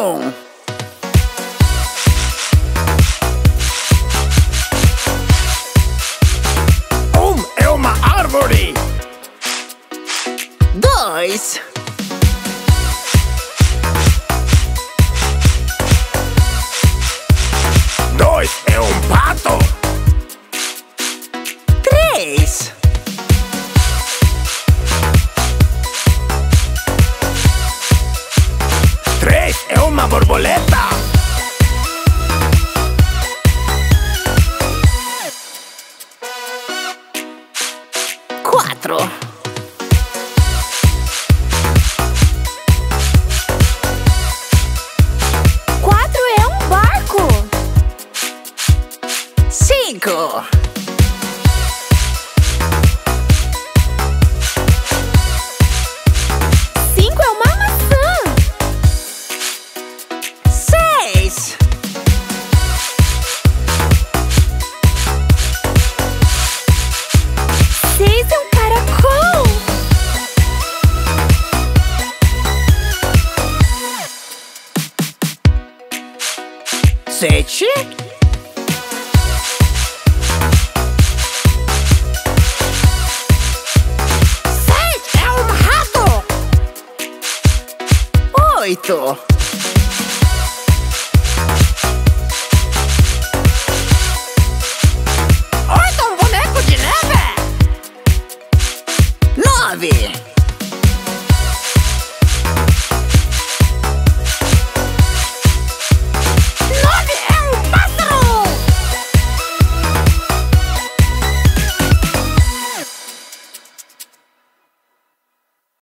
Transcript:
Um. Um é uma árvore. Dois Uma borboleta. Quatro. Quatro é um barco. Cinco Seis é um caracol. Sete. Sete é um rato. Oito. heavy.